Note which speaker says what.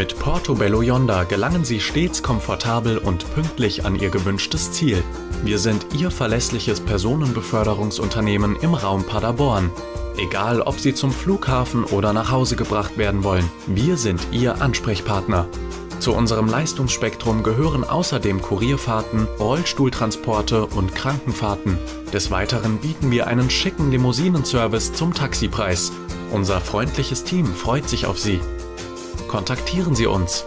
Speaker 1: Mit Portobello Yonda gelangen Sie stets komfortabel und pünktlich an Ihr gewünschtes Ziel. Wir sind Ihr verlässliches Personenbeförderungsunternehmen im Raum Paderborn. Egal, ob Sie zum Flughafen oder nach Hause gebracht werden wollen, wir sind Ihr Ansprechpartner. Zu unserem Leistungsspektrum gehören außerdem Kurierfahrten, Rollstuhltransporte und Krankenfahrten. Des Weiteren bieten wir einen schicken Limousinenservice zum Taxipreis. Unser freundliches Team freut sich auf Sie. Kontaktieren Sie uns